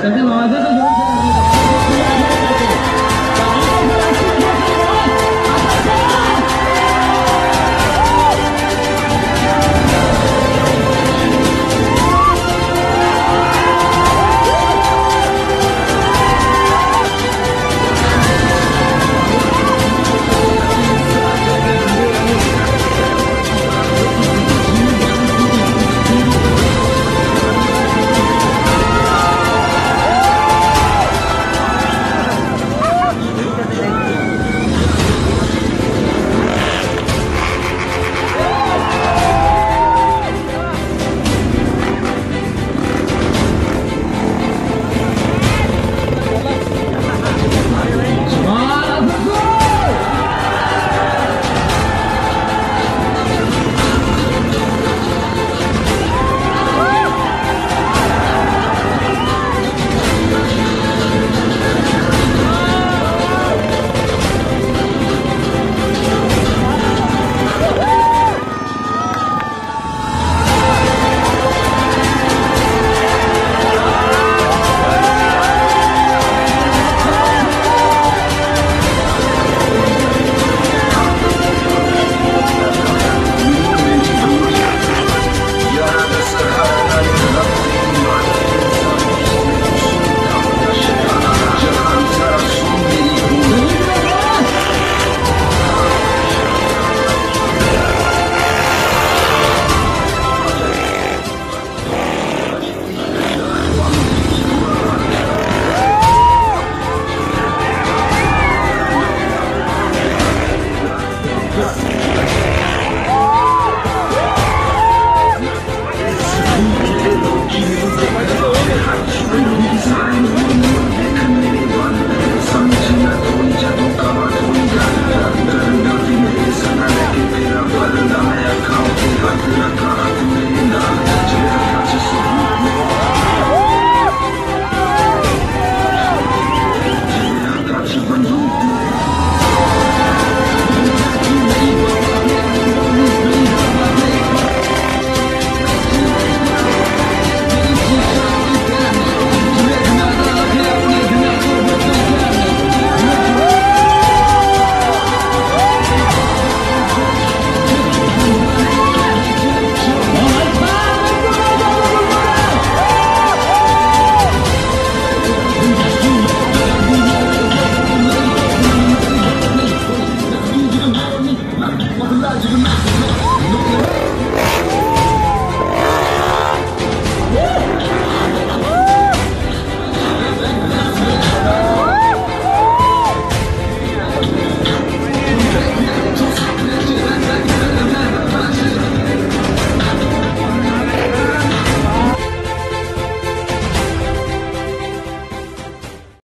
感谢老板这是油钱的